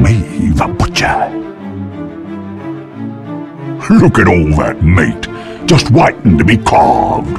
me the butcher. Look at all that meat, just waiting to be carved.